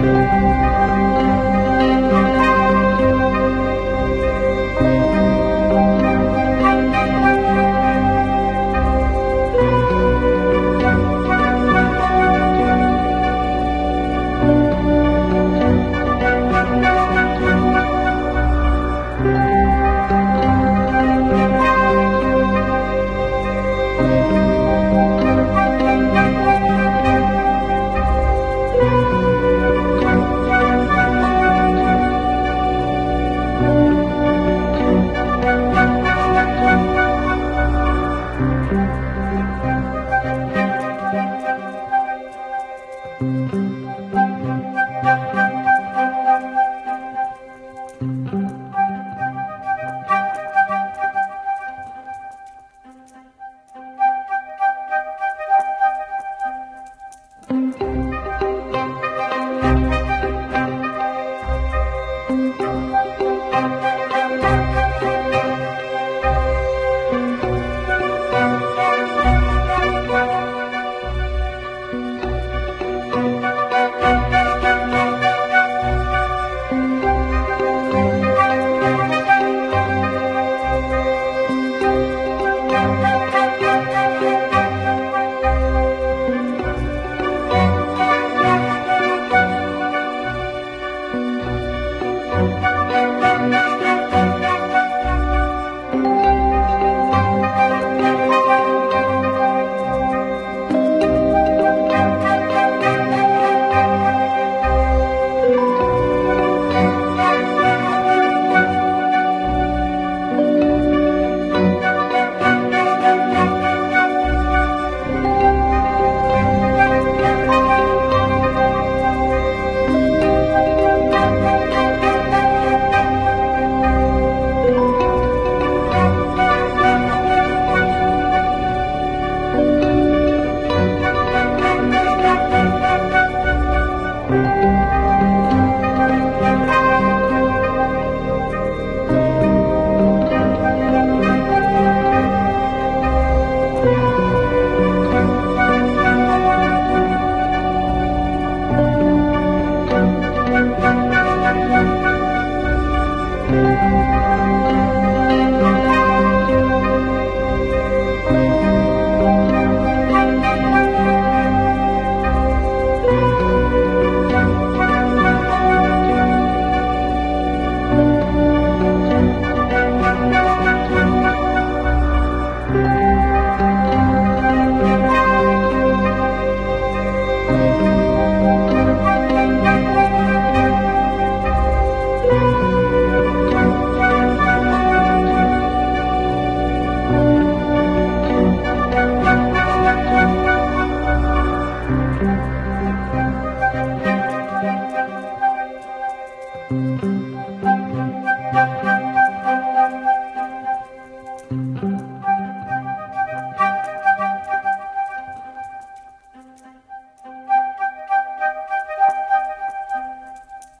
Música Música